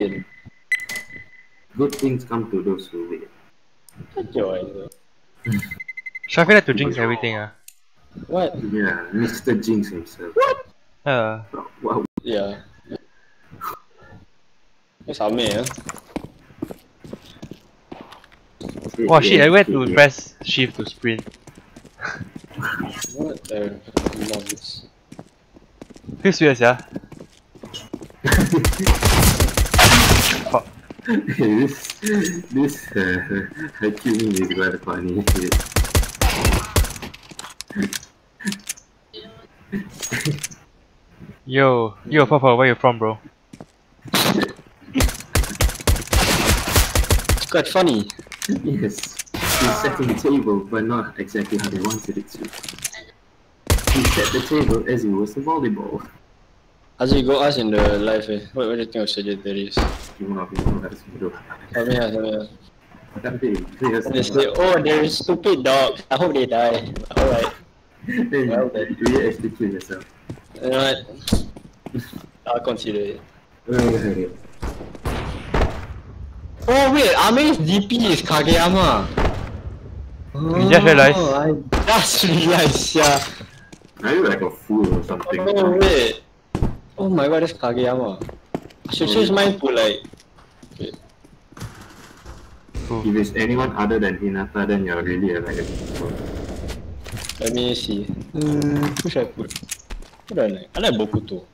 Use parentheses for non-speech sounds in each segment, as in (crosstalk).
win. Good things come to those who wait. Joy. Shafi like to jinx everything ah. What? Yeah, Mr. Jinx himself. Uh, Wow. Yeah. Ni sama ya. wow shit, I went to press shift to sprint. What the nonsense. Feels weird yeah. (laughs) Fuck. this this uh, Hakim is quite funny. Yo, yo Papa, where you from bro? It's quite funny. yes, he's setting the table, but not exactly how they wanted it to. He set the table as it was a volleyball. Azri, go ask in the live eh. What, what do you think of. Kami lah, kami lah. Tapi, dia They say, oh, they're stupid dogs. I hope they die. Alright. Hey, Well you actually kill yourself. You know what? I'll consider it. Oh wait, Ame's DP is Kageyama. You just realised? Oh, I just realized, yeah. Are you like a fool or something? Oh wait. Oh my god, that's Kageyama. I should change mine to like. Wait. If it's anyone other than Hinata, then you're really a, like. Let me see. Hmm, who should I put? Who do I like? I like Bokuto.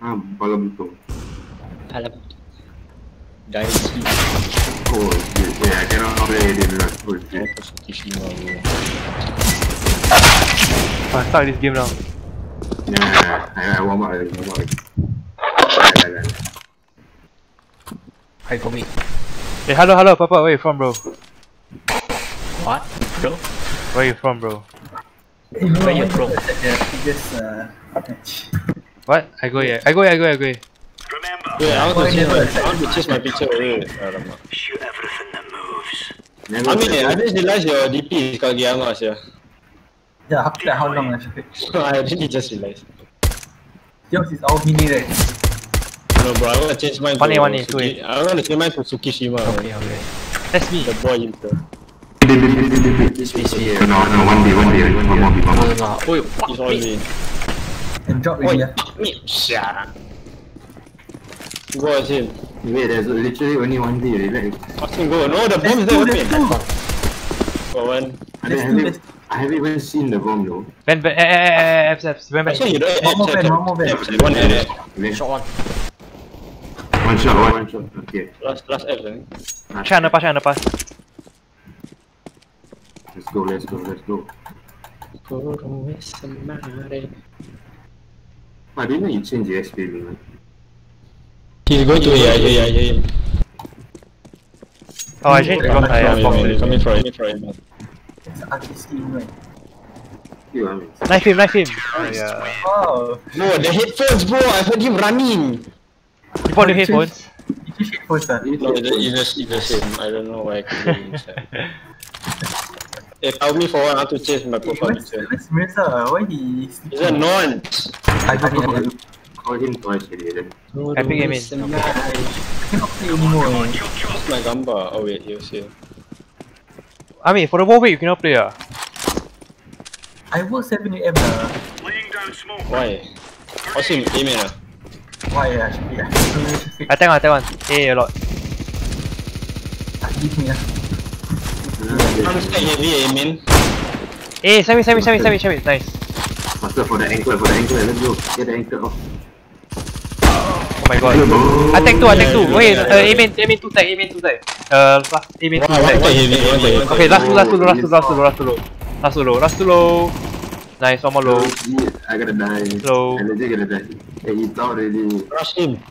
Ah, pala buto. I like Daichi. Oh shit, yeah, I cannot play it in like, oh shit. Bro. Ah, start this game now. I, I warm up, I warm up. Like, like, like. Hi for me. Hey, hello, hello, Papa, where you from, bro? What? Bro? Where you from, bro? Where you from? Previous uh. What? I go here. I go here. I go here. I go here. Wait, I want to change my, never? I want to change my picture. Wait. Never I mean, said- I just realized your DP is Kageyama, yeah. Yeah, after that, how long (laughs) I should I really just realized. Yours is all mini right? No, bro, I want to change mine One to one A, Suki- two A. I want to change mine to Tsukishima. Okay, okay. That's me. The boy himself. This is here. No, no, one day, one day, one more, one No, more. no, no. Oi, fuck He's all me. in. And drop Oi, already. yeah. fuck me. Shut Go ask him. Wait, there's literally only one day, relax. Ask him go. No, the bomb is there two, open. there's two. Got one. I There's haven't, two, there's I haven't even seen the bomb though. Ben, ben, eh, eh, eh, eh, Fs, Fs, Ben, Ben. Actually, you don't One more check, one more van. Check, check, One area. Okay. Shot one. One shot, one shot. Okay, Last, last F, I think. Check underpass, check underpass. let's go, let's go, let's go. I didn't know you changed the XP limit. He's going to A, I hear, I hear him. Oh, I changed because I uh, Coming boxed from it. coming from coming from Knife him, knife him. Oh, yeah. Oh, Bro, the headphones, bro. I heard him running. You bought new headphones? you just hit first, uh. No, it's the, it's the, it's same. I don't know why I can do inside. Hey, tell me for one how to change my profile Where's, picture. where's Mirza? Why he Is that nonce? I don't know. Call him twice already then. Epic Game in. I cannot play anymore. What's my gamba? Oh wait, he was here. I mean, for the whole week you cannot play ah. I work 7 am uh, Why? What's him? Ah? Why uh, be uh, fit. I tank one, tank one. A a lot. Uh, Give me uh. I'm stack heavy. A, send me, send me, send me, send me, send me. Nice. Faster for the ankle, for the ankle, let's go. Get the ankle off. Oh my god. I two, I tank two. Wait, uh, A main, A main two tag, A main two tag. Uh, last, A main two tag. heavy, one stack. Okay, last two, last two, last two, last two, last two, last two, last two, low. Nice, one more low. I gotta die. Slow. I legit gonna die. Hey, he's out already. Rush him.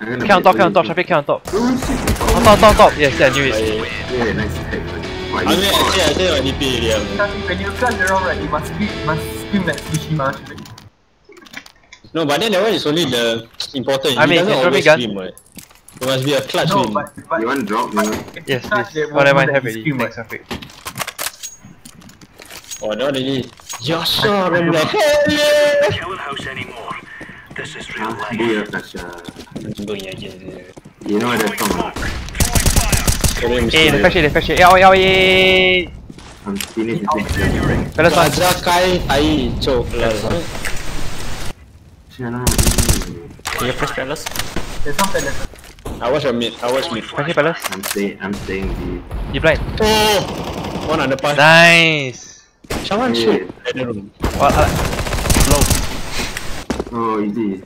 I'm Count on top, count on top, Shafiq, count on top. On top, on top. Yes, yeah, I knew it. I, Yeah, nice attack. I mean, actually, I say on DP already. ah. Something when you flash around right, you must scream, like Tsushima. be. No, but then that one is only the important. I mean, it doesn't always scream, right? It must be a clutch No, but, but you want to drop, you know? Yes, yes. What am I having? Scream, my. Oh, not really. Yasha, I'm like, hell yeah! This is real life. You know what song. Eh, fresh it, fresh it. Yeah, yeah, yeah. I'm finished. Kalau I kai can't. I lah. Can you press palace? There's some palace. I watch a mid. I watch mid. It, Palace. I'm staying. I'm staying the. He blind. Oh, one on the pass. Nice. Someone Yeah. shoot at the room. Oh, uh, Oh, easy.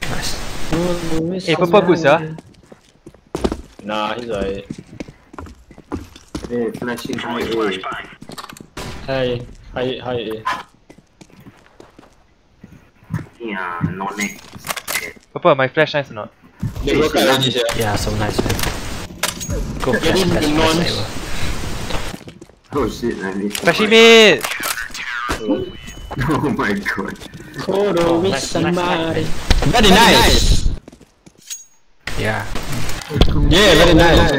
eh, purple good sir. Nah, he's alright. Hey, flashing high A. Hi, hi, hi. Yeah, no neck. Purple, my flash nice or not? They broke out already. Yeah, so nice man. Go Get flash, in flash, flash, nons. Oh shit, I need to Flashy fight. mid. (laughs) Oh my god. Koro with nice, nice, somebody. Very nice. Yeah. Yeah, very nice.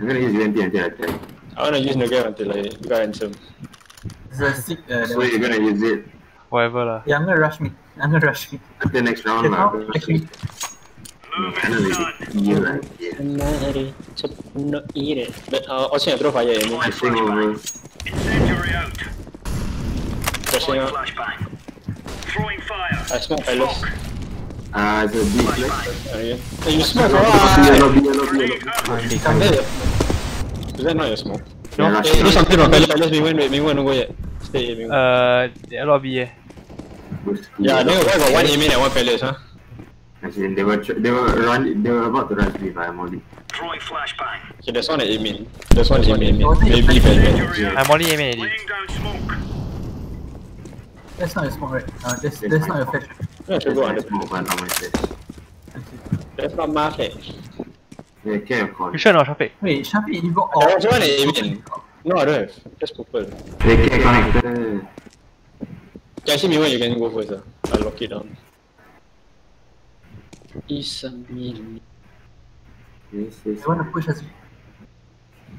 I'm gonna use UMP until I die. I wanna use Nugget until I got handsome. It's. Uh, So you're gonna use it Whatever lah. Yeah, I'm gonna rush me. I'm gonna rush me. The next round lah. Actually. Mari, so no eat it. But uh, also yeah, throw fire. Yeah, I think over. Incendiary out. Flashing out. Flashbang. Throwing fire. I smoke fellas. Ah, uh, the B. Oh yeah. Hey, you smoke? Yellow, yellow, yellow. Come here. Is that not your smoke? No. Do something, fellas. Fellas, me win, me win, no go yet. Stay Mingwen. Uh, a B eh. yeah, then why got one aiming and one palace, huh? Actually, they were they were run they were about to rush me by Molly. Okay, there's one aiming. There's one aiming. Maybe palace? I'm only aiming already. that's not your smoke, right? Uh, that's, that's not your flash. No, I should go under. Smoke one on my face. That's not my flash. Yeah, of con. You sure not, Shafiq? Wait, Shafi, you got all. There was one aiming. No, I don't have. Just purple. They care connected. Okay, actually, Mingwen, you can go first. Uh. I'll lock it down. Isami. Yes, yes. You wanna push us?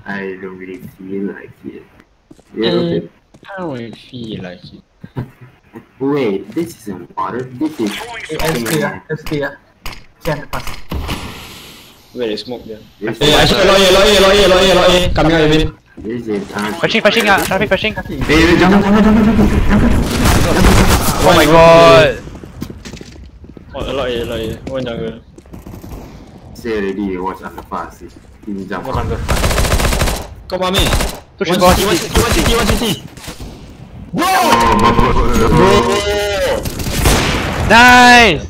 I don't really feel like it. Yeah, okay. How I feel like it. Wait, this isn't water. This is. SK ah, SK ah. Can pass. Where is smoke there? This Eh, actually, lawyer, lawyer, lawyer, lawyer, lawyer. Coming out, Evin. Pushing, pushing, uh, traffic pushing. Oh my god. Oh, oh a lot, a lot, one jungle. Say already, watch under fast. He will jump. One under. Come on, me. Push him, watch, watch, watch, watch, watch. Whoa! Nice.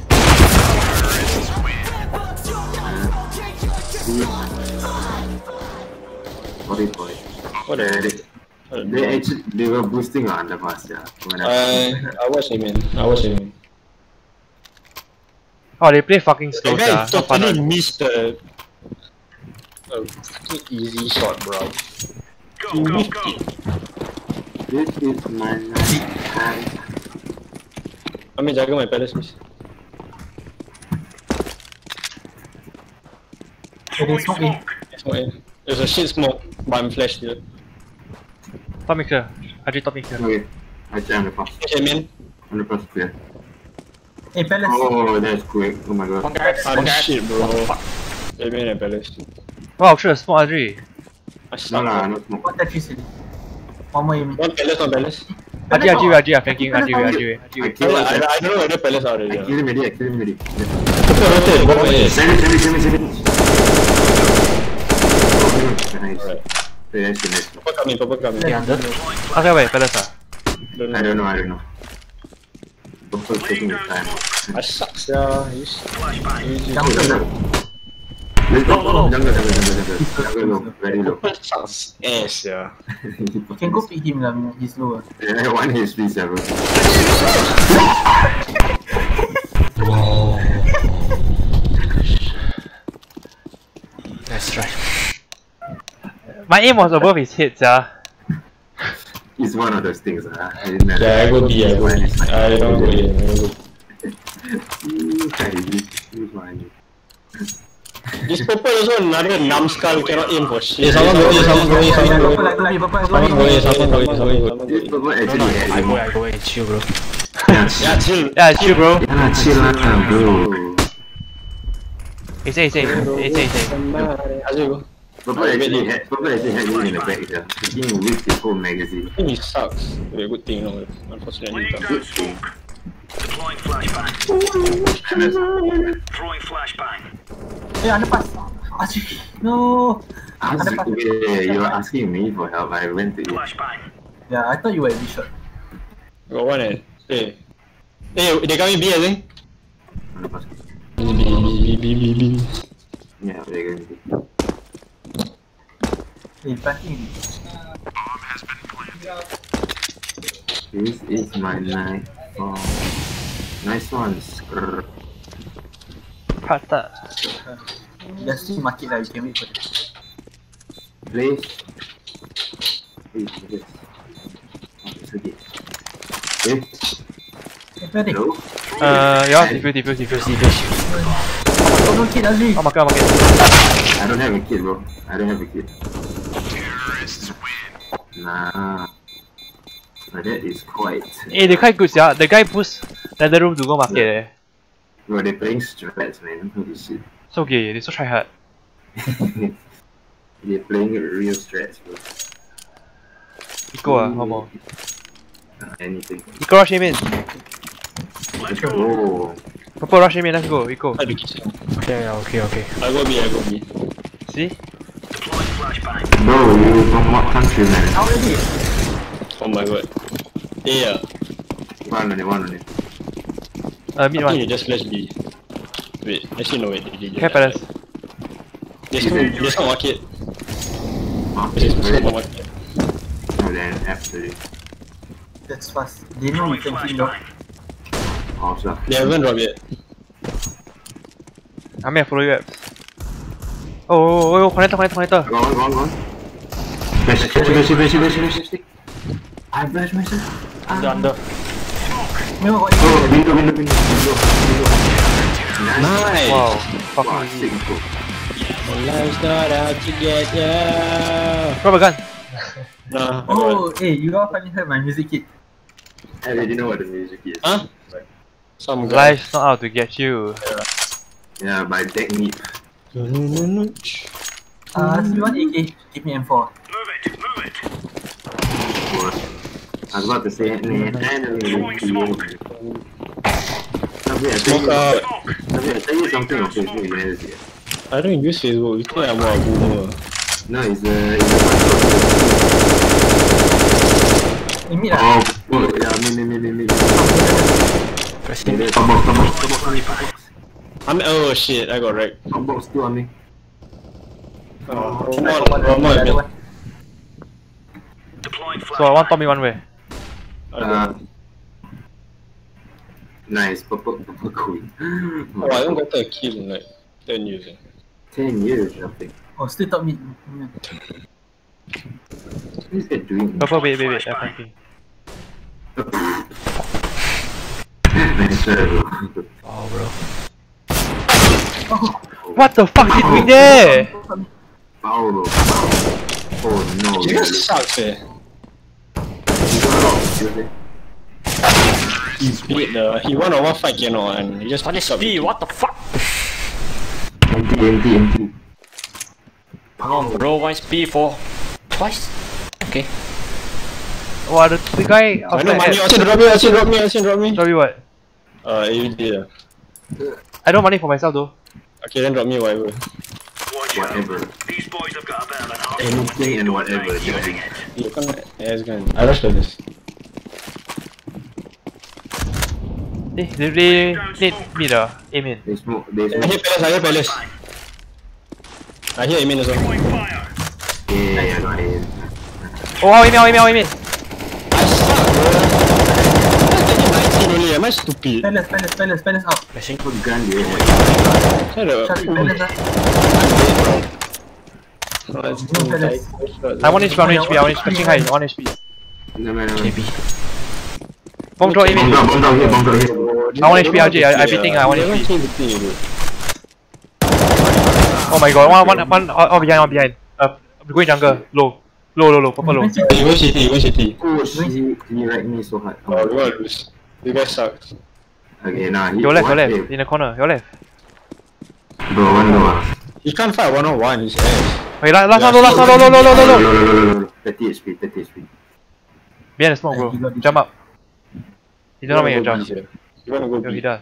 What is bro, bro. Nice. Sorry, boy. What they, they actually they were boosting on the fast, yeah. When I, Uh, I watch him, man. I watch him. Oh, they play fucking The slow, guy sia. Not fun. totally one. missed the a fucking easy shot, bro. He missed it. this is my night time. I mean, jaga my palace, please. There is smoke in. Smoke in. There's a shit smoke, but I'm flashed here. Top mixer. Haji top mixer. Okay. Haji lepas Okay, man. Underpass clear. Hey, palace. Oh, that's quick. Oh my god. Oh, shit, bro. Oh, hey, man, and palace. Wow, sure. Smoke, Haji. No, nah, no, no smoke. What that is said? One more aim. One palace, one palace. Haji, Haji, Haji, I'm flanking. Haji, Haji, Haji. I don't know where palace are already. I killed him already, I killed him already. Send it, send it, send it, send it. Nice. Yeah, that's the next one. Purple coming, purple coming. Yeah, under. Okay, wait, Palace ah. Don't I don't know, I don't know. Purple taking the time. I suck, yeah. You. You just- Oh, jungle. Go. Jungle, jungle, jungle, jungle. Jungle low, very low. Purple sucks ass, yeah. (laughs) You can go pick him lah, he's lower. Yeah, (laughs) one HP seven. (laughs) My aim was above his head, sia. It's one of those things. Uh, I didn't. Yeah, I (laughs) go B, I go B. I don't go A, I go B. This purple also another numbskull cannot aim for shit. someone go, yeah, someone go, yeah, someone go. Purple, like, purple, purple, Someone go A, someone go A, someone go A. No, no, I go, more. I go, it's chill, bro. Yeah, Yeah, chill. Yeah, chill bro. yeah, chill lah, bro. Ace, ace, ace, ace, ace, ace. Somebody. Azul go. Purple actually had Purple actually had me in the back here. He whipped his whole magazine. I think he sucks. Wait, good thing, no. Unfortunately, he sucks. Good thing. Deploying flashbang. Throwing flashbang. Eh, underpass. Asyik. No. Ask, Ada pas- yeah, you were asking me for help. I went to you. Flashbang. Yeah, I thought you were at shot. Got one eh. Eh. Eh, they coming B, I think. B, B, B, B, B, B. Yeah, they're going to be. Planting. This is my night. Oh, nice one. Skrrr. Prata. Just see market lah, you can wait for. Oh, it's okay. Where they? hello? Uh, yeah, defuse, defuse, defuse, defuse. Oh, no kid, Azri. Oh, market, market. I don't have a kid, bro. I don't have a kid. Nah. But that is quite. Eh, they quite good, yeah. The guy push another room to go market, eh. Bro, they're playing strats, man. Holy shit. So gay, they so try hard. (laughs) they're playing real strats, bro. Eco ah, one more. Uh, anything. Eco rush him in. Let's go. Oh. Purple rush him in, let's go, Eco. I do. Okay, okay, okay. I go B, I go B. See? Deploying flashbang. Bro, you from what country, man? How already? Oh my god. Yeah. ah. One on it, one on it. Uh, mid I think one. you just flash B. Wait, actually no wait. they did Okay, that. Palace. There's no, there's no market. Oh, There's it's no very. market. Oh, then, absolutely. That's fast. They know we Throwing can kill though. flashbang. Awesome. They haven't dropped yet. I'm gonna follow you up. Oh, oh, oh, oh, connector, connector, connector. Go on, go on, go on. Flash, flash, flash, flash, flash, flash, flash. I flash myself. Under, under. Memang got Oh, window, window, window, window, window. Nice. Nice! Wow, Wow, fucking sick, bro. Life's not out to get ya. Grab a gun. (laughs) Nah, Oh, hey, you all finally heard my music kit. I already know what the music is. Huh? Some guy. Life's not out to get you. Yeah, by Neck Deep. Uh, you want AK? Give me M4. Move it. Move it. I was about to say, man, Throwing smoke. Sabi, I tell Smoke out. I tell you something on Facebook you never see. I don't use Facebook. You think I'm a boomer? No, it's a, it's a Eh, mid lah. Oh, oh, yeah, me, me, me, me, me. Pressing. Come box, come box, come box on me, come box. I'm. Oh shit! I got wrecked. Come box two on me. Oh, One, Roman, one, Roman, the other one. Deploying So one flashbang. top me one way. Uh, nice, purple, purple queen. Oh, I haven't got a kill in like 10 years. eh. 10 years, nothing. Oh, still top mid. What is that doing? Purple, wait, wait, wait. I'm flanking. (laughs) nice try, bro. Oh, bro. What the fuck did we doing there? Foul. Oh no. He just sucks. You got out, seriously. He beat the. He won a one fight you know, and he just What is picks up B? What the fuck? Empty, empty, empty. Come on, bro. Why is B for twice? Okay. Wow, the, the guy I know money. outside Asin drop me. Asin drop me. Asin drop me. Sorry, what? Uh, AUD ah. I don't have money for myself though. Okay, then drop me whatever. Whatever. These boys have got a bit of an arsenal. Anything and whatever. Using yeah. it. You can't. Ass gun. I rush for this. Eh, they they need mid ah. Aim in. They smoke, they I hear palace. I hear palace. I hear Amin as well. Throwing fire. Yeah, yeah, no, I Oh, how aim in, how aim in, how aim in. I suck, bro. I'm taking 19 only. Am I stupid? Palace, palace, palace, palace out. Flashing. put gun there. Shut up. Shut it, palace lah. It's No too palace. tight. I want HP, I want HP, I want HP. Catching high, I want HP. No, man, no. KB. Bomb drop aim Bomb drop, bomb drop here, bomb drop here. I want HP, RJ, I- I beating, I want HP. changed the thing, bro. Oh my god, one, one, one, oh, oh behind, one behind. Uh, going jungle, low. Low, low, low, purple low. You go city, you go city. Oh shit, he wrecked me so hard. Oh, we gonna lose. You guys suck. Okay, nah. He, Your left, your left. eh, In the corner, your left. Bro, one door. He can't fight one on one. He's ass. Wait, last, last one, low, last one, low, low, low, low, low, low. Low, low, low, low, low. 30 HP, 30 HP. Behind the smoke, bro. He got this. Jump up. He don't know make a You wanna jump. go B, sir? You wanna go No, he B? does.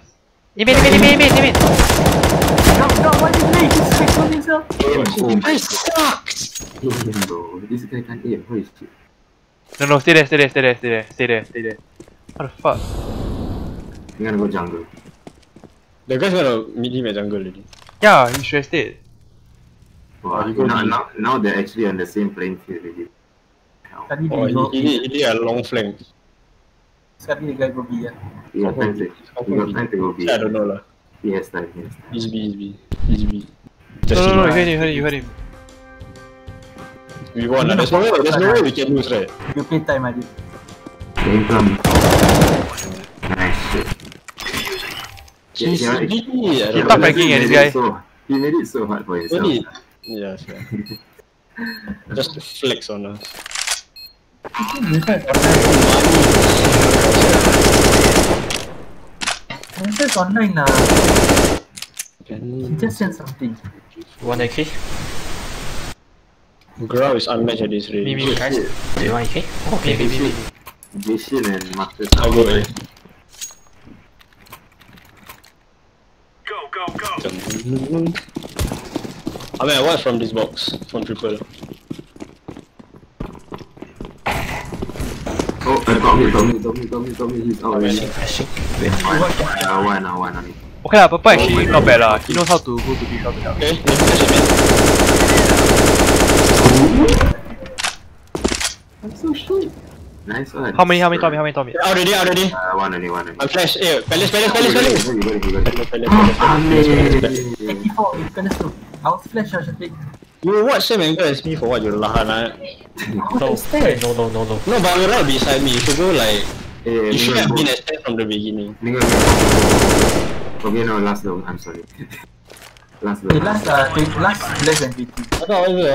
Imit, imit, imit, imit, imit. Jump, jump, what you doing? Just fix on himself. Aim, oh my I sucked. Aim, bro. This guy can't aim. Holy shit. No, no, stay there, stay there, stay there, stay there, stay there, stay there. What the fuck? I'm gonna go jungle. The guy's gonna meet him at jungle already. Yeah, you should have stayed. Wow, Oh, now, now, now they're actually on the same playing field already. Oh, dia he, he, did, he did a long flank. Sekali dia go B ya. You got time to, you got time to go B. I don't know lah. He has time, he has time. He's B, he's B. He's B. No, Just no, no, you kidding. heard him, you heard him, you heard him. We won lah. There's no way, there's no way we can lose, right? You play time aja. Game come. Nice shit. Yeah, He's yeah, B. I He's don't not know. eh, this guy. So, he made it so hard for himself. Really? Yeah, sure. (laughs) Just to flex on us. Princess online lah. He just sent something. You want AK? Grau is unmatched at this Me, range. me, me. Guys, do you want AK? Okay, Me, Jason and Marcus. I go A. Go, go, go. I mean, I watch from this box, from triple. Oh, I got me, got me, got me, got me, got me. He's out already. Flashing. One, uh, one, uh, one, uh. Okay lah, Papa actually not bad lah. He knows how to go to B cover. Okay, then flash it, man. I'm so short. Nice one. How many, how many, Tommy, how many, Tommy? Out already, out already. Uh, one only, one only. I'm flash. Eh, palace, palace, palace, You got it, palace. you got it, you got it, you got it. Palace, palace, palace, palace, palace, palace. 84, you can do. I was flash out Shafiq. You watch same angle as me for what you lahan ah. No, hey, no, no, no, no. No, but you're right beside me. You should go like. Eh, You should Ningan, have been go. as ten from the beginning. Ningan, go. Okay, no, last though. I'm sorry. (laughs) last though. Okay, last uh, twenty- last less than 20. Apa awal tu?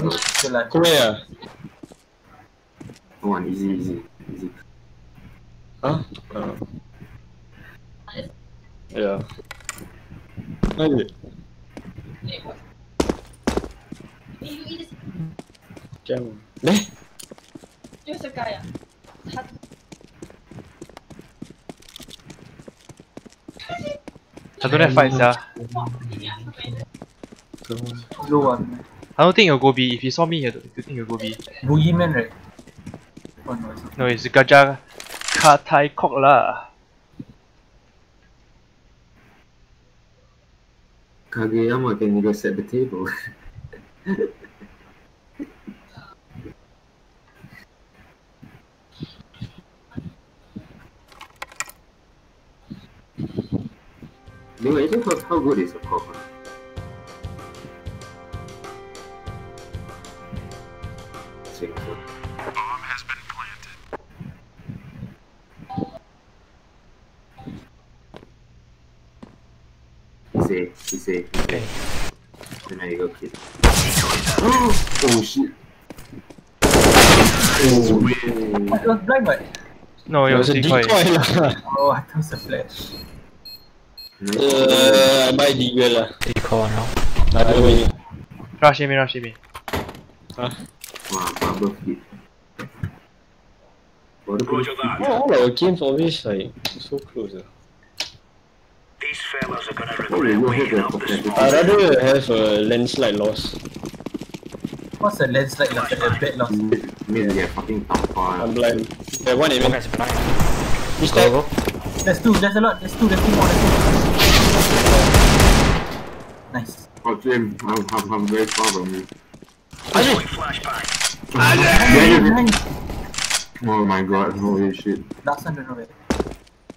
Okay lah. Come on, easy, easy, easy. Huh? Uh, yeah. Okay. Macam mana? Eh? Dia suka ya? Satu ref fight sah. Low one. I don't think you'll go B. If you saw me, you think you'll go B. Boogeyman right? Oh no, it's Gajah Katai Kok lah. Kageyama can go set the table. (laughs) Actually, how, how good is a cop? Say, he say, Okay. then I go kid. (gasps) oh shit. Oh, It was blind what? No, it It was was a decoy. decoy lah. (laughs) Oh, I thought it was a flash. Uh, buy deagle lah. Did you call now? Ada banyak. Rush him in, rush him in. Huh? Wow, bubble Roger that. Oh, all our games always like so close. ah. These fellas are gonna Oh, you regret know waking up this competitive. I'd rather have a landslide loss. What's a landslide like a bad loss? Mid, mid, yeah, fucking tampar. I'm blind. Yeah, one One even. guy's blind. This Go, time. go. There's two, there's a lot, there's two, there's two more, there's two. Nice. Oh, Jim, I'm, I'm, I'm very far from you. Throwing flashbang. Nice. Oh my god, holy shit. Last one don't know where.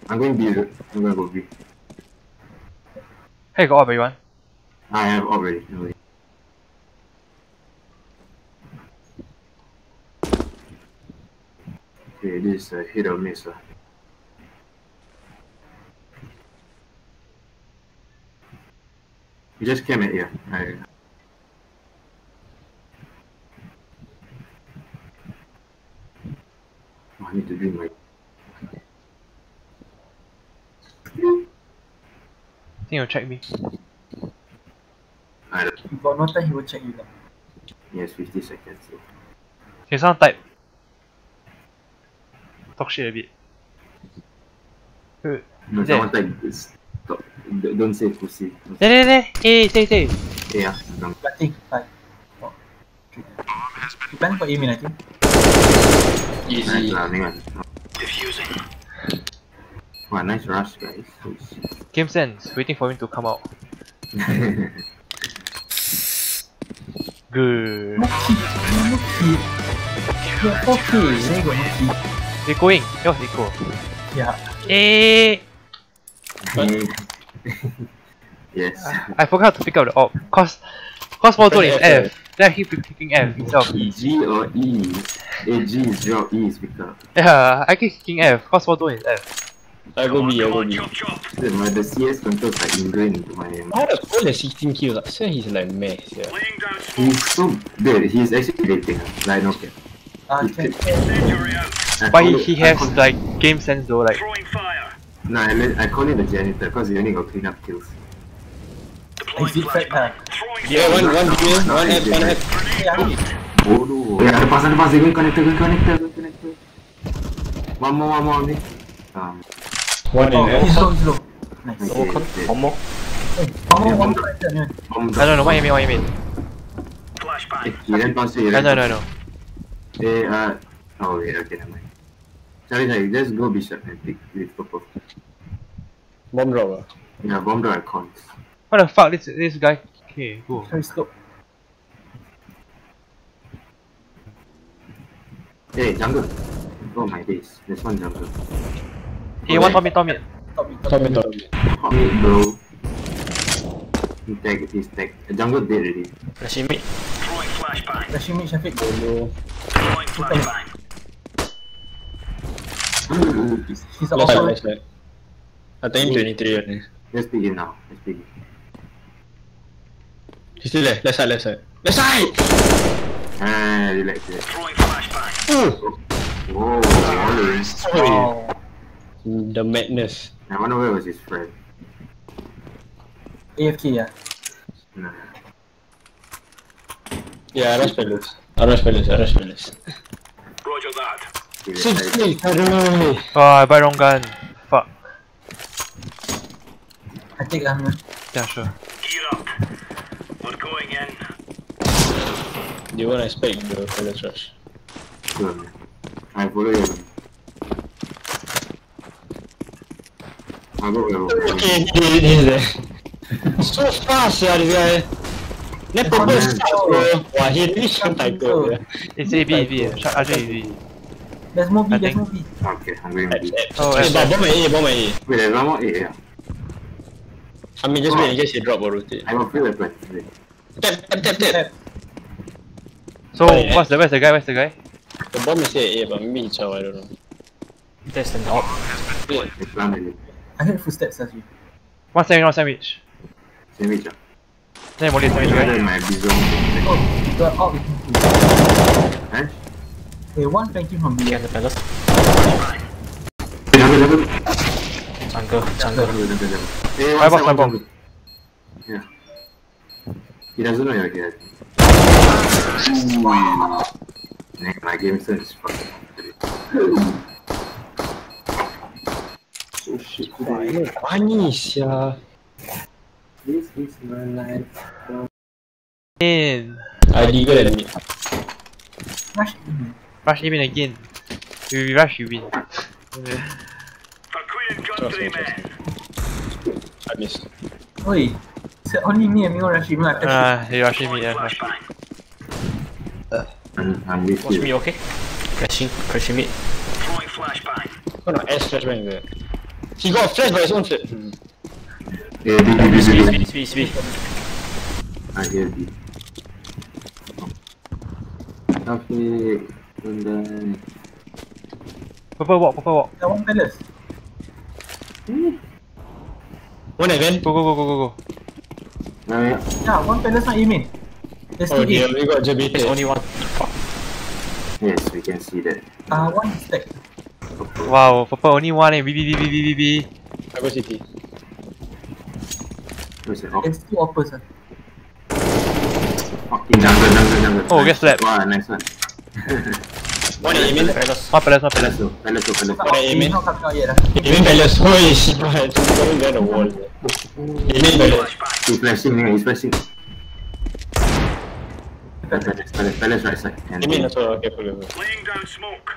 I'm going to be I'm gonna go B. Hey, got up everyone. I have already. Okay, this is a hit or miss. You just came at here. I, Oh, I need to drink my. Think he'll check me. I don't, If got no time, he will check you lah. yes, 50 seconds. So. Okay, someone type. Talk shit a bit. Uh, No, Is that- someone type this. Stop. Don't say pussy. Don't There, there, there. Hey, say, say. say, yeah, don't. Planting. Five. Four. Three. You planning for Amin, I think. Nice Easy. lah, hang on. Diffusing. Wow, nice rush, guys. Holy Game sense. Waiting for him to come out. Good. No key. No key. Yeah, okay. There you go, no key. They're going. Yours equal. Yeah. Eh. (laughs) yes. I forgot to pick up the op. Cause, cause Warzone is F. Then I keep picking F himself. G or E? A G is drop, E is pick up. Yeah, I keep kicking F. Cause Warzone is F. Aku go B, I go B My the CS control is like ingrained into my How the fuck the 16 kills ah? Sir, he's like mess, yeah He's so bad, he's actually rating ah Like, no cap But he, he has like game sense though, like Nah, I, mean, I call it the janitor because he only got clean up kills Is it fat pack? Yeah, one, one kill, one head, one head Bodoh Yeah, ada pass, ada pass, Gun connector, gun connector, gun connector One more, one more, one. Um. One in there. Oh, one more. One more. One more. I one know what you mean. What you mean? Flashback. No, no, no. Hey, uh. Oh, yeah, okay, never mind. Sorry, sorry, just go bishop and pick with purple. Bomb drawer. Ah. Yeah, bomb drawer cons. What the fuck, this, this guy? Okay, go. Hey, stop. Hey, jungle. Oh my days, this one jungle. Eh, Tommy, Tommy. Tommy, Tommy. Tommy, Tommy. bro. He tagged, he's tagged. Jungle dead already. Flash him mid. Flash him mid, Shafiq. Oh no. Flash him mid. He's a lot of. I think 23 on. Let's begin now. Let's begin. him. He's still there. Left side, left side. Left side! Ah, relax, relax. Oh! Whoa, oh, oh, oh, oh, oh, oh, The madness. I wonder where was his friend. AFK, yeah. Nah. Yeah, I rush palace. I rush palace, I rush palace. Roger that. He Six, retired. six, I don't know. Oh, I buy wrong gun. Fuck. I take um, Yeah, sure. Gear up. We're going in. They won't expect the palace rush. Sure. I follow you. Ma proprio Perché dire? Sono spasso arrivare Ne è proprio stato Ma che ti scontai il gol E sei vivi, cioè sei vivi move. Okay, I'm going to. Oh, it's bomb A, bomb A. Wait, A, yeah. Just going drop a routine. I'm going to play the. Tap, tap, tap, tap. So, where's the guy, where's the guy? The bomb is A, but me, so I don't know. Test and yeah. They plan already. I heard footsteps as you. One sandwich, one sandwich. Sandwich, ah. Then molly sandwich, Rather guy. than my bison. Oh, the out with him. Huh? Hey, one flanking from B. Can the palace. Jungle, jungle. Jungle, jungle. Jungle, jungle, jungle. Eh, My one box, side, my one box. jungle. Yeah. He doesn't know you're here. Man, my game sense is fucking. shit. Funny, funny, sia. This is my life. Man. I legal at. Rush him. Rush him in again. If we rush, you win. Trust me, trust me. I missed. Oi. Is it only me and me rush him? Ah, uh, you rush me, yeah. Rush me. I'm, I'm with Watch you. Watch me, okay? Crashing, crashing me. Oh no, S flashbang there. He got a flash by his own flash. Hmm. Yeah, B, B, B, It's B, B, B. it's B, it's B. I hear B. Okay, and then Purple walk, purple walk. That one palace. One event. Go, go, go, go, go, go. uh, yeah. Yeah, one palace not aiming. There's Oh still dear, we got There's only one. Yes, we can see that. Uh, one stack. Wow, purple only one eh. B, B, B, B, B, B, B. I go city. Where's it? Oh, There's two uppers. ah. fucking jungle, jungle, jungle. Oh, get slapped. Wow, nice one. One at Emin. Palace. One palace, one Palace palace. palace palace. One at Emin. Emin Palace. Holy shit, bro. It's going down the wall. Emin Palace. Flashbang. He's flashing here, he's flashing. Palace, palace, palace right side. Emin also careful. careful. Laying down smoke.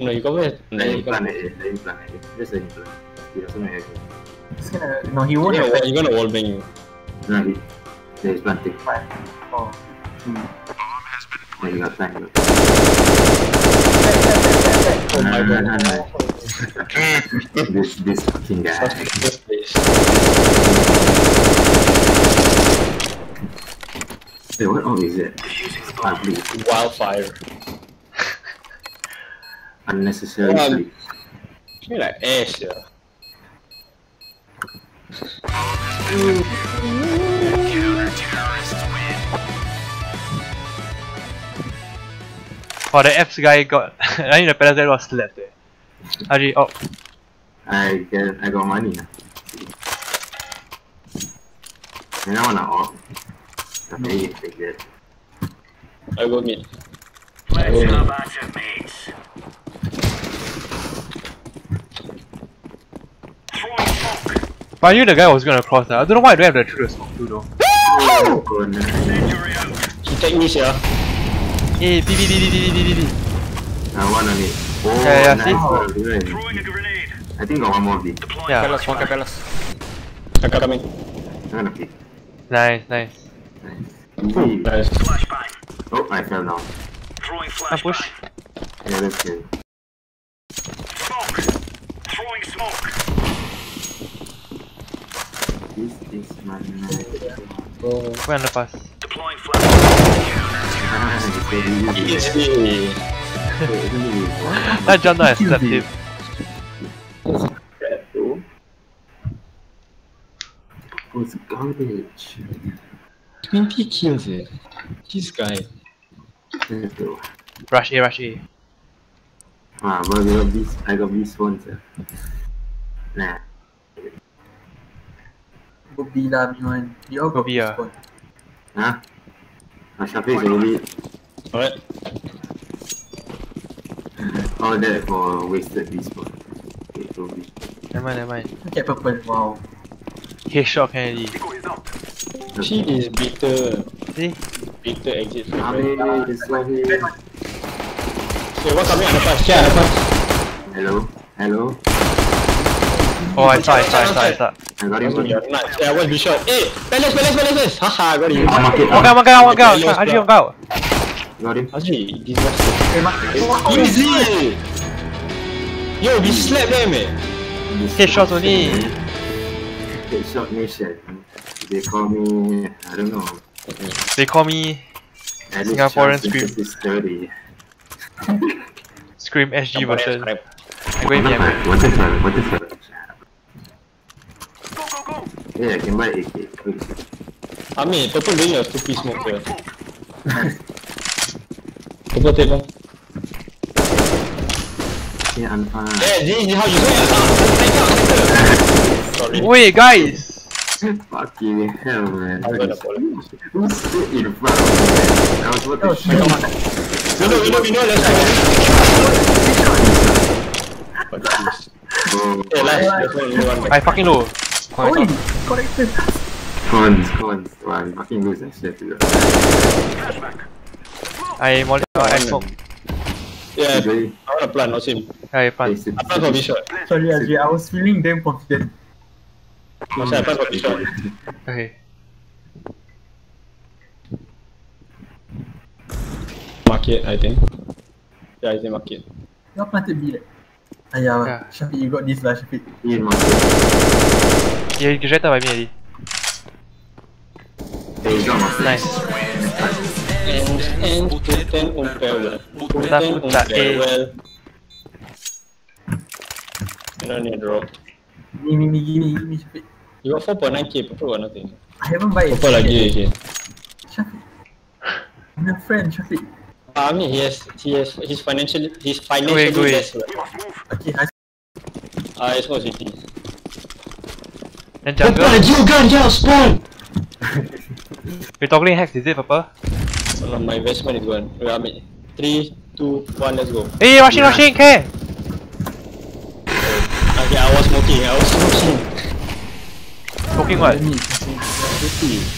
No, you cover it. No, Let you him plan cover it, let him plan it. Just let him plan. He doesn't know anything. He's gonna. No, he won't have You're gonna, wall bang you. No, he, yeah, he's planting. Oh. Yeah, you got time. You got Oh my god. no, no, no. this, this fucking guy. Such place. Wait, what orb is it? Wildfire unnecessarily. You're like ass, yo. Oh, the F's guy got. (laughs) I think the Palazzo was slapped there. How do. Oh. I get, I got money now. know what I want. I'm really take this. I got me. Let's go back to mates. But I knew the guy was gonna cross that. I don't know why I don't have the true smoke too though. Oh, nice. Injury out. He take me, yeah. Hey, B B B B B B B B. I one on it. Oh, Yeah, yeah, nice see? one, good. Throwing a grenade. I think got one more B. Deploying Yeah. Palace, one flashbang. palace. I'm coming. I'm gonna pick. Nice, nice. Nice. Easy. Nice. Flashbang. Oh, I fell down. Throwing I push. flashbang. Yeah, that's good. Smoke. Throwing smoke this is my night. Go. We're on the pass. Deploying flash. That jump that is deceptive. was garbage. Pimpy kills it. This guy. Rush A, rush A. Ah, I got this, I got this one, sir. Nah. go B lah me man You all go, go B lah Ha? Ah Shafiq is going to? All that for wasted B spot Okay go B Nevermind nevermind Look at purple wow Headshot Kennedy She is bitter See? Bitter exit Amin is like Okay, what's coming underpass? Share underpass Hello? Hello? Oh, I saw, I saw, I saw, I saw. Yeah, well, be shot. Eh, Palace, Palace, Palace, Palace. Haha, got him. Makan, makan, makan, makan. Haji, makan. Got him. Haji, disaster. Easy. Yo, we slap them, eh. Head shots only. Head shot nation. They call me, I don't know. They call me Singaporean Scream. Scream SG version. I'm going to What is that? What is that? Yeah, I can buy AK. Wait. Ami, purple doing a stupid smoke here. Purple one. Yeah, I'm fine. Yeah, this is how you do it. Sorry. Wait, guys! Fucking hell, man. I'm gonna follow. Who's in front of me? man? I was about Oh, to shoot. Window, window, window, let's go. Bro, Hey, last, there's one, only one. I fucking low. Oi, connected. cons, cons. Wow, I'm fucking lose that shit. dude. I molly, uh, I smoke. Yeah, Really? I wanna plant, not him. I plan. Face it. I plant for B shot. Sorry, Ajay. I was feeling damn confident. Masa I plant for B shot. Okay. Market, I think. Yeah, I think market. You all planted B, right? Ayah, yeah. Shafiq, you got this lah, Shafiq. Ni yeah, masuk. Dia kejar tak bagi tadi. Nice. Tak pun tak A Kena ni drop Ni ni ni gini ni cepat You got 4.9k purple or nothing? I haven't buy it Purple lagi je Shafiq I'm a friend Shafiq I mean, he has, he has, his financial, his financially Go away, go away. best. Okay, I Ah, it's more city. Then jungle. you gun, yeah, spawn! You're toggling hacks, is it, Papa? Oh, my investment is gone. Wait, I mean, 3, 2, 1, let's go. Hey, rushing, rushing, care! Okay, I was smoking, I was smoking. Smoking what?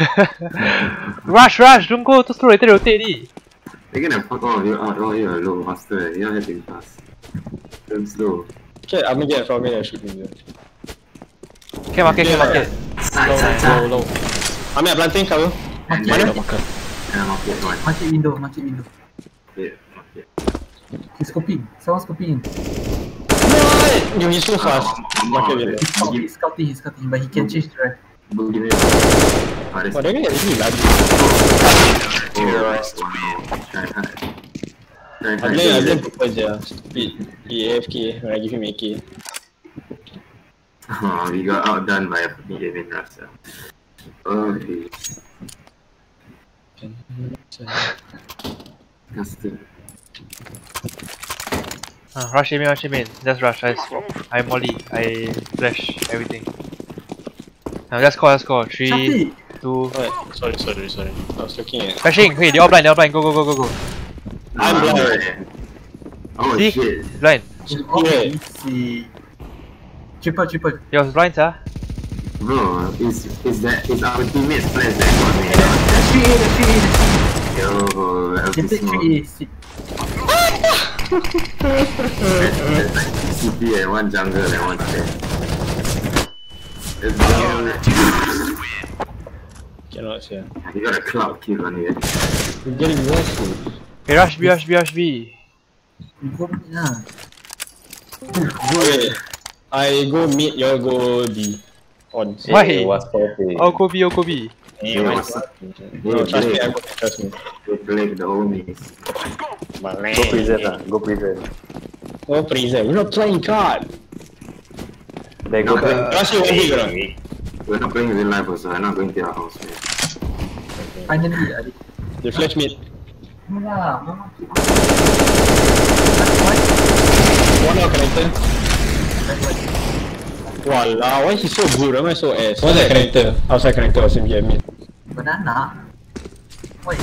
(laughs) Rush, rush, don't go too slow, later rotate already. They're gonna fuck all of you out while you're low faster. You're not having fast. Don't slow. Okay, I'm gonna get from here and shoot him. Okay, market, okay, market. Side, side, Low, side. low. I'm at planting cover. Mana? and market one. Market window, market window. Market, market. He's scoping. Someone's scoping. You he's so fast. Market window. He's scouting, he's scouting, but he can change the ref. Boogie man. Oh, that's Oh, they're gonna get really laggy. Oh, try I hard. blame, I blame purple je. Stupid. He AFK when I give him AK. (laughs) Oh, we got outdone by a fucking Evan Rasa. Okay. Custom. Uh, rush him in, rush him in. Just rush, I, I molly, I flash, everything. Now just call, just call. 3, Shafiq! 2, What? Sorry, sorry, sorry. I was looking at. flashing! Hey, they're all blind, they're all blind, go, go, go, go, go. I'm blind. Oh See? shit. Blind. Yeah. easy. Triple, triple. Yo, it's blind, sir. Bro, is is that is our teammates players that got me? That's 3A, that's 3A. Yo, that Can was take small. (laughs) 3A. That's like CP and one jungle and one stairs. Let's go. Cannot see. You got a cloud kill on you. You're getting woeful. Hey, rush B, rush B, rush B. You go mid lah. Wait. I go mid, you all go B. On. Why? what's popping? Oh, go B, oh, go B. Eh, why? No, trust me, I go trust me. They play the homies. Go prison lah, go prison. Oh, prison. We're not playing card. Then go No, back. Trust you, one big orang. We're not playing real life also. I'm not going to your house, man. Finally, adik. They flash mid. No lah, mama. One more connector. Walao, why is he so good? Why am I so ass? What's that connector? Outside connector was in here mid. Banana. Wait.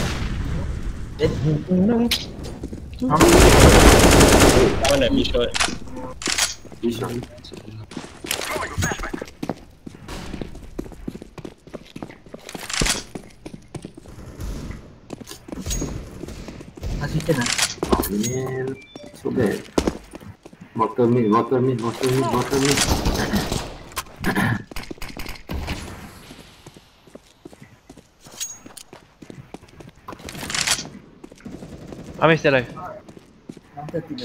Then, One that me shot. He's shot. kitchen ah. Oh man, so bad. Water meat, water meat, still alive? I'm 30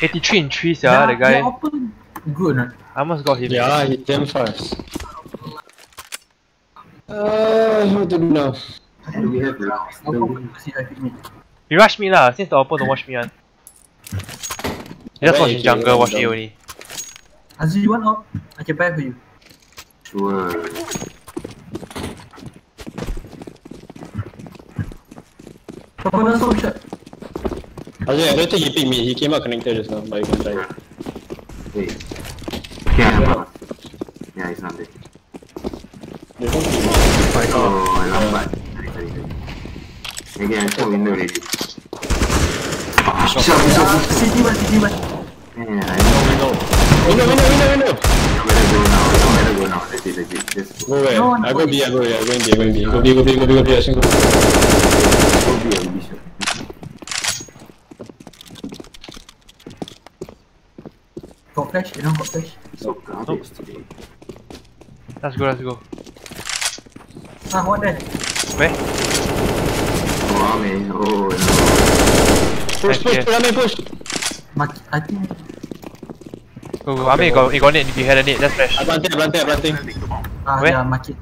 83 in 3 sia, yeah, the guy. Open. Good. I almost got him. Yeah, he damn fast. Uh, what do we now? Do You rush me lah, since the oppo don't watch me one. You just watch jungle, watch A only. Azu, you want help. I can buy for you sure? Purple last one shot. I think I don't think he picked me. He came out connected just now, but you can try. Wait. Yeah, yeah, yeah, it's not there. They don't pick me. Oh, lambat. Sorry, sorry, sorry. Again, I saw window already. Shot, shot, shot. Ah, city one, city one. Yeah, I know. Oh, window, window, window, now. Legit, legit. Just go. Go where? No, I no, go B, I go B, I go in B, I go in B. Go B, go B, go B, go B, I should go. Go be a bishop. Got flash, you know, got flash. So garbage today. Let's go, let's go. Ah, what there? Where? Oh, man. Oh, no. Push, push, Okay. push, Ramen, push. Mak I think Go, go. Amir, you got, you got net. If you had a net, just flash. I planting, I planting, I planting. Ah Where? yeah, market.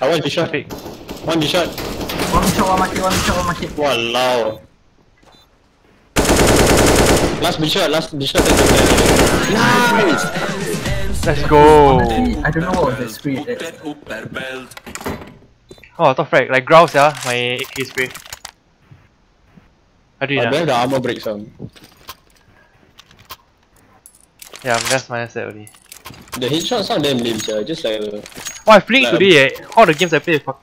I want B short. Traffic. One B short. One shot, one market, one shot, one market. Walao. Last B short, last B short. Nice. Let's go. I don't know what was the spray there. Oh, top frag. Like grouse, yeah. My AK spray. How do you I know? have the armor break some. Yeah, that's minus that only. The headshots sound damn lame, sir. Just like. Uh, Oh, I playing today. Eh. All the games I play, fuck.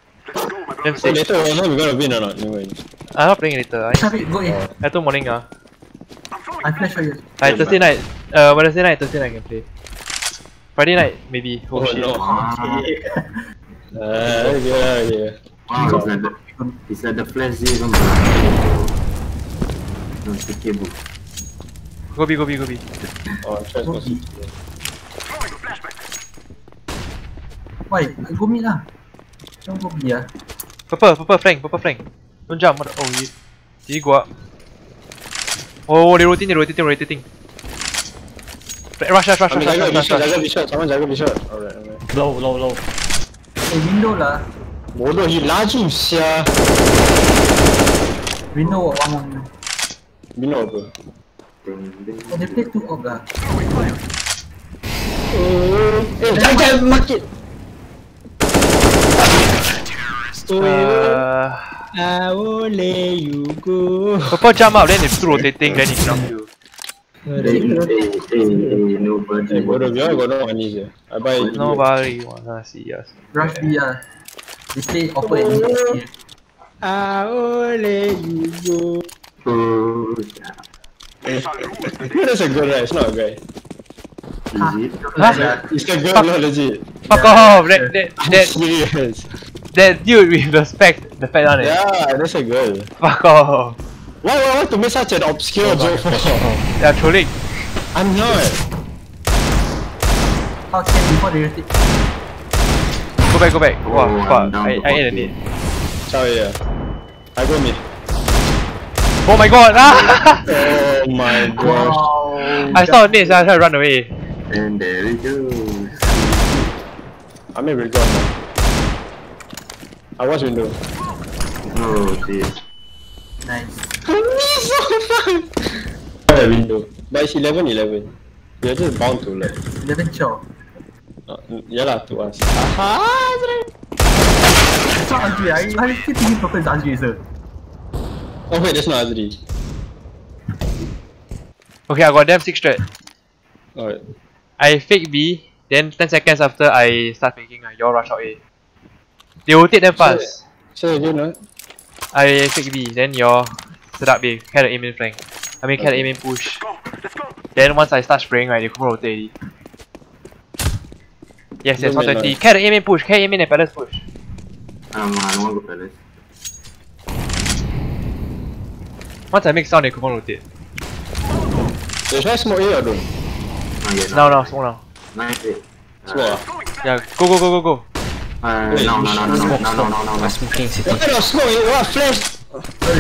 Damn so sick. later, I know we're gonna win or not. No way. I'm not playing later. I, Shafiq, go in. I told morning, ah. I flash for you. Like Thursday night, uh, Wednesday night, Thursday night I can play. Friday night, maybe. Oh, Oh, shit. no. Ah, (laughs) Uh, yeah, yeah. wow, it's like the, it's like the flash zero. No, it's the cable. Go B, go B, go B. Oh, I'm trying to see. Why? Go mid lah. Don't go B ah. Purple, purple flank, purple flank. Don't jump. mother- Oh, you, you go up. Oh, they're rotating, they're rotating, rotating. Rush, rush, rush, rush, rush, rush, rush, Jaga. Someone Jaga. Alright, alright. Low, low, low. Eh, window lah. Bodoh, he laju sia. Window one more. window. Apa? Oh, they play two up lah. Eh, jangan market. Uh, I won't let you go. purple jump up, then if two rotating, then he cannot kill. Hey, hey, hey, hey, nobody. Eh, bodoh, we got no money je. I buy. Nobody wanna see us. Rush B ah. They play offer at mid. I won't let you go. Oh, yeah. That's a girl, right? It's not a guy. Is it? Huh? It's a girl, not legit. Fuck off! That, that, I'm that, serious. That dude with the spec, the fat one eh. Yeah, that's a girl. Fuck off. Why, why, why to make such an obscure joke (laughs) for? They're trolling. I'm not. How can before they rotate? Go back, go back. Oh, Wow, I'm fuck. I, to I ate a 40. nade. Ciao, yeah. I go mid. Oh my god! Ah! (laughs) Oh my gosh. Wow. I saw a nade, so I tried to run away. And there it goes. I may be gone now. I watch window. Oh, dear. Nice. (laughs) Yeah, window. But it's 11 11. You're just bound to like. 11 chow. Uh, yeah lah, to us. It's not Azri. I, I still thinking purple is Azri sir. Oh wait, that's not Azri. Okay, I got them six strat. Alright. I fake B, then 10 seconds after I start faking, uh, y'all rush out A. They rotate them fast. So you know. I fake B, then y'all set up B, carry the aim in flank. I mean, carry the aim in push. Go, let's go. Then once I start spraying, right, they come rotate already. Yes, yes, Don't make 120. noise. Carry aim in push, carry aim in and palace push. Um, I don't want to go palace. Once I make sound, they come rotate. They try smoke A or don't? Not yet. Now, now, smoke now. Nice hit. Smoke ah? Yeah, go, go, go, go, go. Non non non, non, non, non, non, non, non, non, non, non, smoking, c'était... Ouais, non, smoke, oh, flash.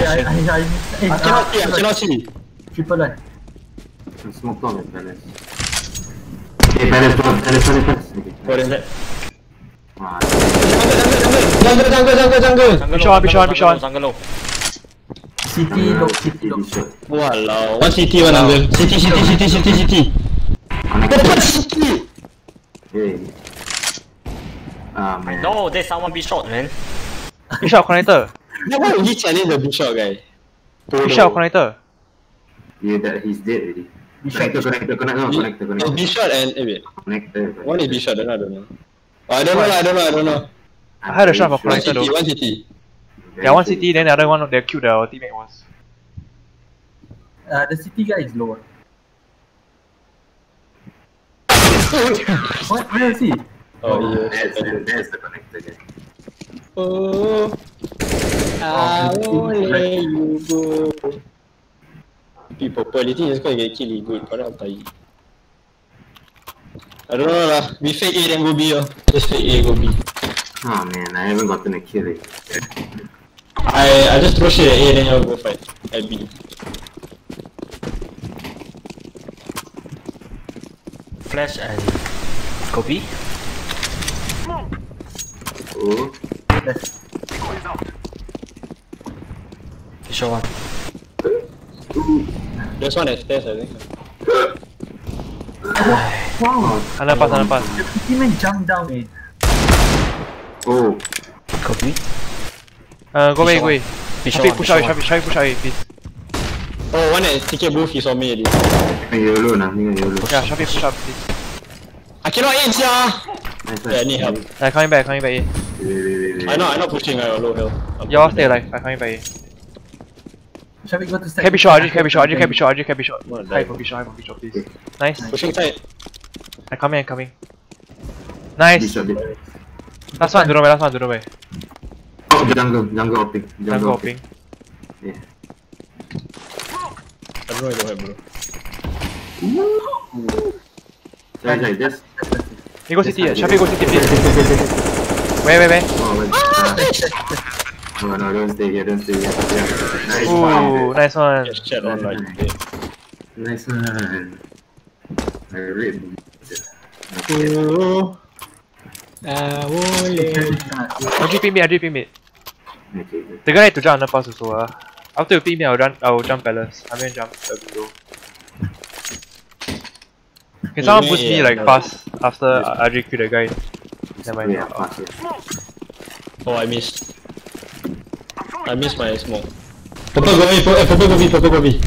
Allez, j'arrive. Ah, attends, attends, Je suis pas là. Je smoke pas, mais balèze. Ok, balèze, balèze, balèze, balèze. Ouais, Voilà. Jungle, jungle, jungle, jungle Bishora, Bishora, Bishora Jungle low City, low, city, low Voilà, one city, one jungle City, city, city, city, city Pourquoi city. Eh. Ah, man. No, there's someone be shot, man. Big shot connector. (laughs) Why would he challenge the Bishop guy? Bishop connector. Yeah, that he's dead already. Bishop, Connector, connector, connector, no, connector, Oh. Bishop and eh, wait. Connector. One is Bishop, then I don't know. Oh, I don't know, I don't know, I don't know. I heard a shot for One Connector CT, though. one CT. Yeah, one CT, then the other one they killed our teammate was. Uh, the city guy is lower. (laughs) what? Where is he? Oh, Oh, yeah. that's, the- that's the connector guy. Oh, I oh. won't let you go. People, politics is going to get killed good. Kau nak tahi. I don't know lah. We fake A then go B oh. Just fake A go B. Oh man, I haven't gotten a kill yet. I I just throw shit at A then y'all go fight at B. Flash and copy. Oh, Left. Show one. There's one at stairs I think. Wow. Underpass, underpass. The city man jumped down eh. oh, Copy. Uh, go away, go away. Shafiq push out, Bishop one. Shafiq, Shafiq push away, please. Oh, one at ticket booth he saw me already. yellow nah, yellow. Yeah, Shafiq push out, please. I cannot aim sia. One. Yeah, I need help. Uh, coming back, coming back, eh. I know, I not pushing. I got low health. I'm Y'all stay back. alive, I'm coming back, eh. Shafiq go to stack. Heavy shot, Arjun, heavy shot, Arjun, heavy shot, Arjun, heavy shot. What, High die? for Bishop, high for Bishop, please. Nice. Pushing tight. I'm coming, I'm coming. Nice. Bishop, bishop. Last one, don't know where, last one, don't know where. Oh, jungle, jungle hopping, jungle hoping. Yeah. I don't know if you have bro. Sorry, sorry, just. You go city. Shafiq go city, please. (laughs) Where, where, where? Oh, wait. Ah. No, no, don't stay here, don't stay here. Yeah. Nice Ooh, one. nice one. Just chat on like Nice one. I read. Oh, I won't let Arjun pin mid, Arjun pin mid. Okay, The guy need to jump underpass also, uh. After you pin me, I'll run, I'll jump palace. I mean jump the window. Can someone Yeah, boost me like fast after Arjun kill the guy? Never mind. Yeah. Oh, I missed. I missed my smoke. Purple go B, purple purple go B, purple go B.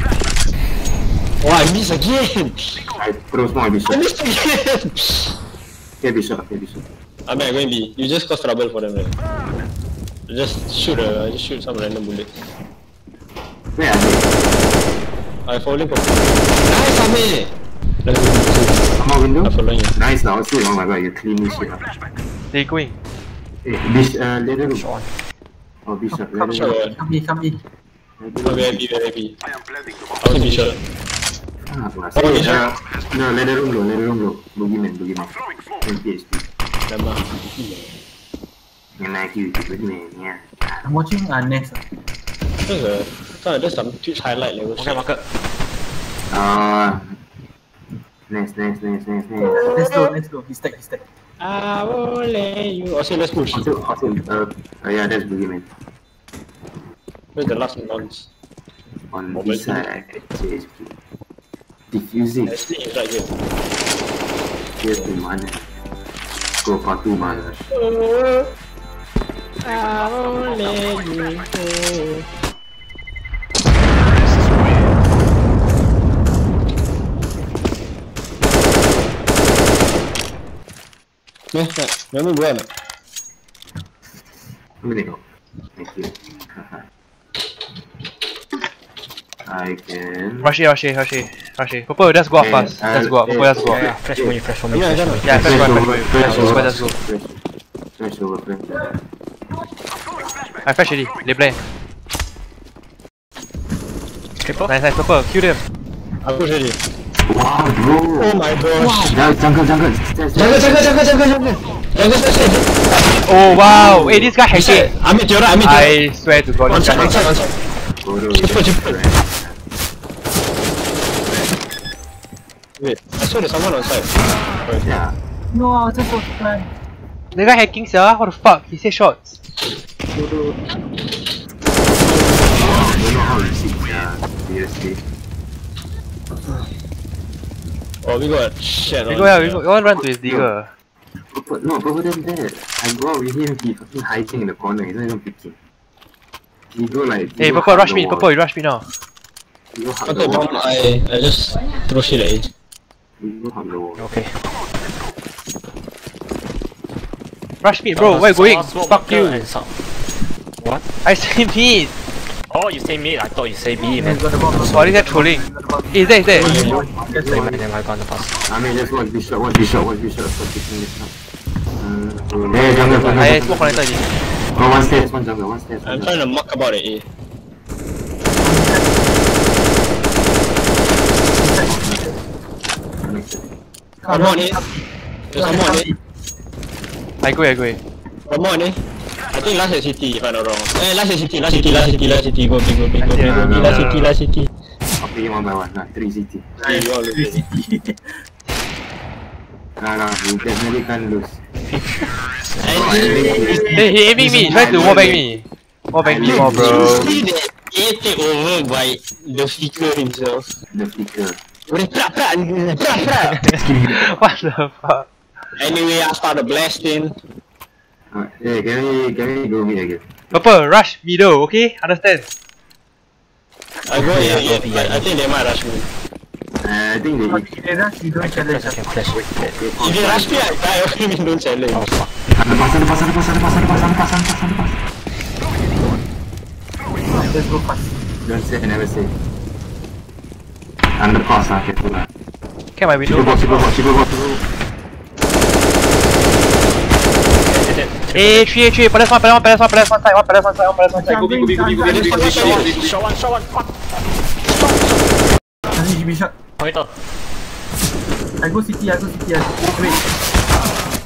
Oh, I missed again. I throw small I bishop. missed again. Okay, bishop, okay, bishop. I mean, I'm going B. You just cause trouble for them, right? You Just shoot a, just shoot some random bullet. Where are they? I falling for. Nice, Ame. Let's go. Come on, window. Nice now, see, oh my god, you clean this shit up. They going. Hey, bish, uh, ladder room. Bishop one. Oh, bishop, Come Sure. room. here, come here, come here. Ladder Oh, room. very B, very B. I am blending the I was Bishop. Ah, plus. Oh, Hey, bishop. uh, no, ladder room low, ladder room low. Boogeyman, boogeyman. Throwing smoke. 20 HP. Lemah. Yang naik you, boogeyman, yeah. I'm watching uh, Nest. ah. There's a, there's some Twitch highlight level Okay, marker. Uh, nice, nice, nice, nice, nice. Let's go, let's go. He's stack, he's stack. I won't let you. Oh, say let's push. Also, also, uh, uh, yeah, that's boogeyman. Where's the last nonce? On Oh, this side, CSP. Diffusing. Actually, it's right here. Dia tu mana? Go Fatu mana? I won't let you go. 너는 뭐야 너? 선배님 이거 I can. Rush it, rush it, rush it, rush it. Popo, let's go up fast. Let's go up. Popo, let's go up. Flash for you, flash for me. Yeah, flash for you, flash for you. Let's go, let's go. I flash already. They play. Triple. Nice, nice. Popo, kill them. I'll push already. Wow, bro. Oh my gosh. Jangan, jungle, jungle. Stairs, Jaga, stairs. jaga, jaga, jaga, jaga. Jaga, jaga. Oh wow! Hey, this guy hacking. Ambil tiara, ambil tiara. I swear to God. On this side, guy on side, on side. Bodoh. Cepat, cepat. Wait, I saw there's someone on side. Yeah. No, I was just so fun. The guy hacking, sir. What the fuck? He said shots. Bodoh. I don't know how to see. Yeah. Seriously. Oh, we got shit We on. go, yeah, we go. We want run to his digger. But no, but than that, I go out with him, he fucking hiding in the corner, he's not even picking. You go like. Hey, you purple, rush me, wall. purple, you rush me now. You Okay, the bomb, I, I just throw shit at it. You go hug the wall. Okay. Rush me, bro, Uh, where you going? Fuck you. What? I say me. Oh, you say mid. I thought you say B, He's man. got the. Sorry, that trolling. Is there, is there? Never mind, never mind, gone the pass. I mean, just watch Bishop, watch Bishop, watch Bishop. Stop picking this up. Uh, there, jungle, jungle. I jungle, smoke jungle. connector already. One stairs, one jungle, one stairs. I'm trying to muck about it, eh. jungle. Come on, eh. There's one more, eh. I go, I go. One more, eh. I think last at city, if I'm not wrong. Eh, last at city, last city, last city, last city. Go, big, go, big, go, big, go, big. Last city, last city. Play one by one. Nah, three you all lose, eh. (laughs) Nah, nah, you definitely can't lose. Hey, he aiming me, try to wallbang me. Wallbang me more, bro. You see that A take over by the flicker himself. The flicker. Boleh prak prak prak prak. (laughs) What the fuck? Anyway, I started blasting. Hey, can we, can we go meet again? Purple, rush middle, okay? Understand? I go again, but I think they might rush me. Uh, I think they If they rush, you don't challenge. I can flash. If they rush me, I die. (laughs) Don't challenge. Oh fuck. Ada pas, ada pas, ada pas, ada pas, ada pas, ada pas, ada pas, ada pas. Let's go fast. Don't say, never say. Underpass lah, careful lah. Okay, my window. box, box, chico box, chico box. Eh, tree, tree, palace one, palace one, palace one, palace one side, one palace one side, one palace one side. Go B, go B, go B, go B, go B, go B. Shot one, shot one, fuck. Nanti GB shot. Monitor. I go city, I go city, I go. Wait.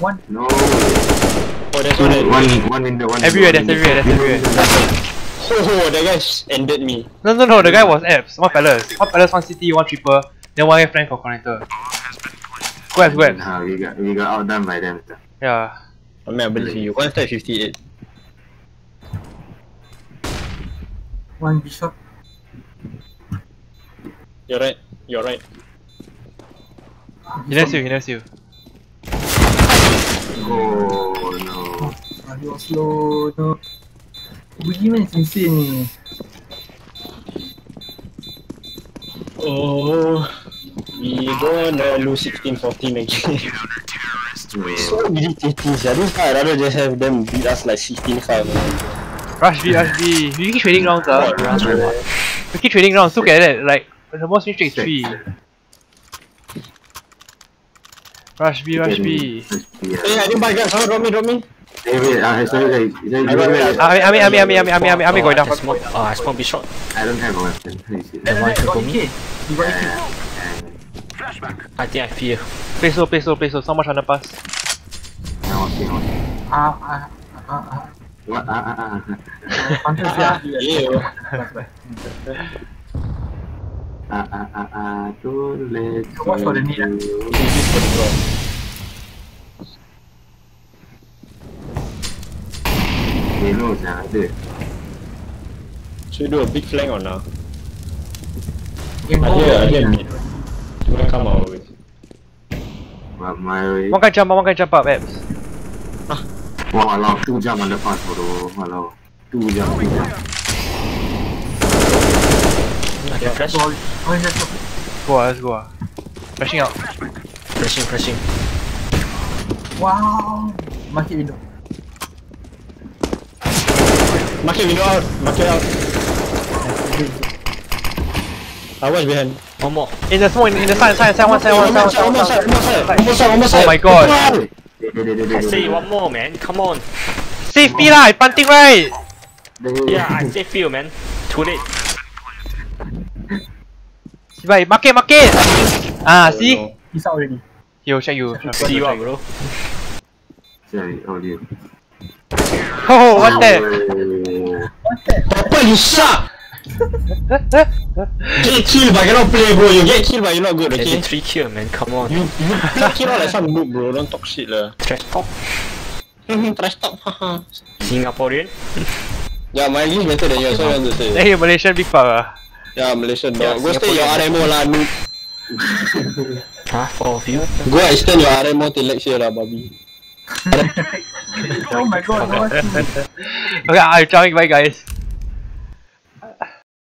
One. No. Oh, there's one. One, one in the one. Everywhere, there's everywhere, there's everywhere. Oh, that guy ended me. No, no, no, the guy was Fs. One palace, one palace, one city, one triple. Then one guy flank for connector. Go F, go F. Nah, we got, we got outdone by them. Yeah. I mean, I believe in you. One step 58. One bishop. You're right. You're right. He knows you, he knows you. Oh no. Ah, are slow. No. Boogeyman is insane ni. Oh, we gonna lose 16-14 again. (laughs) so irritating, sia. This guy, I'd rather just have them beat us like 16-5. Rush B, rush B. We keep trading rounds, ah. We keep trading rounds. Look at that. Like, the most win streak is three. Rush B, rush B. Yeah. Hey, I didn't buy guns. Huh? Drop me, drop me. Hey, wait, uh, sorry, ah, ah, ah, guys. Sorry, I got it. Ami, Ami, Ami, Ami, Ami, Ami, Ami, Ami Oh, going I down. can smoke. Oh, I smoke B short. I don't have a weapon. How you see The that? one Got triple AK. me. You got AK. I think I fear. Peso, peso, peso. So much underpass. Now I'm seeing one. Ah, ah, ah, ah. What? Ah, ah, ah, ah. Ew. Ah, ah, ah, ah. Too late. Too much for the need. Too much for the draw. They know, sir. Should we do a big flank or not? I hear, I mid. Wanna come way? But my... One guy jump up, one guy jump up, abs. Wah, alau, two jump on the pass, bro. Alau. Two jump, two jump. I can flash. Oh, oh, let's go. Go let's go. Flashing out. Flashing, flashing. Wow. Market window. Market window out. Market out. I watch behind. One more. In the smoke, in, in the side, side, side, one side, one side, One more one side, one more side. side, one more side, one more side. Oh my god. I say one more, man. Come on. Save me lah, planting right. Yeah, I save you, man. Too late. Right, market, market. Ah, see? He's out already. Yo, check you. See you out, bro. Sorry, oh, (laughs) dia. Oh, what the? Oh. Papa, you suck! Get killed but cannot play bro, you get killed but you're not good, okay? a three kill, man. Come on. You, you (laughs) play kill out like some noob bro, don't talk shit lah. Trash talk. Trash talk, haha. (laughs) Singaporean. Yeah, my English better than yours, so I want to say. Hey, Malaysian big fuck ah. Yeah, Malaysian Yeah, dog. Go stay your RMO lah, noob. Huh? Four of you? Go extend your RMO till next year lah, babi. (laughs) Oh my god, no one. Okay, I'm jumping. Bye, guys.